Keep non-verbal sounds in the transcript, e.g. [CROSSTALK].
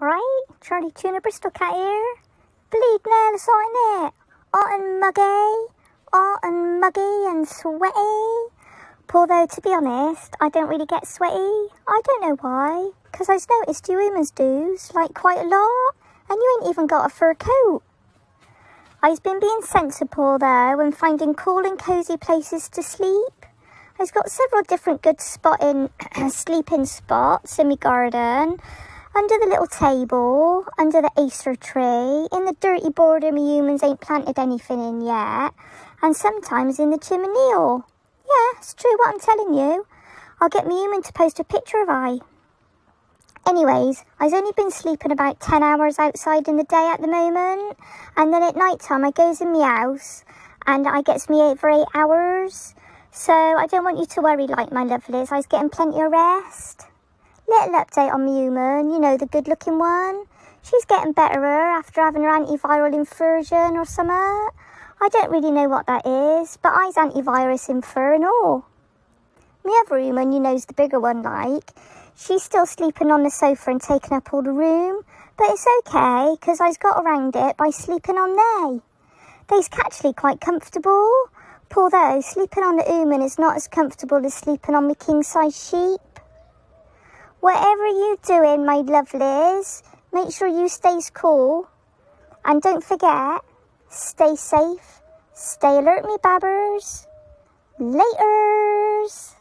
Right? Charlie Tuna Bristol Cat here. Bleed nails on it. Hot and muggy. Hot and muggy and sweaty. Although, to be honest, I don't really get sweaty. I don't know why. Because I've noticed you humans do, like quite a lot. And you ain't even got a fur coat. I've been being sensible though and finding cool and cosy places to sleep. I've got several different good spotting [CLEARS THROAT] sleeping spots in my garden. Under the little table, under the Acer tree, in the dirty border my humans ain't planted anything in yet, and sometimes in the chimney. Yeah, it's true what I'm telling you. I'll get my human to post a picture of I. Anyways, I've only been sleeping about 10 hours outside in the day at the moment, and then at night time I goes in my house, and I gets me eight for eight hours. So I don't want you to worry like my lovelies, I was getting plenty of rest. Little update on my human, you know, the good looking one. She's getting better after having her antiviral infusion or something. I don't really know what that is, but I's antivirus in fur and all. My other human, you know's the bigger one like, she's still sleeping on the sofa and taking up all the room, but it's okay, because I's got around it by sleeping on they. They's actually quite comfortable, although sleeping on the human is not as comfortable as sleeping on my king-size sheep. Whatever you're doing, my lovelies, make sure you stays cool. And don't forget, stay safe, stay alert, me babbers. Laters!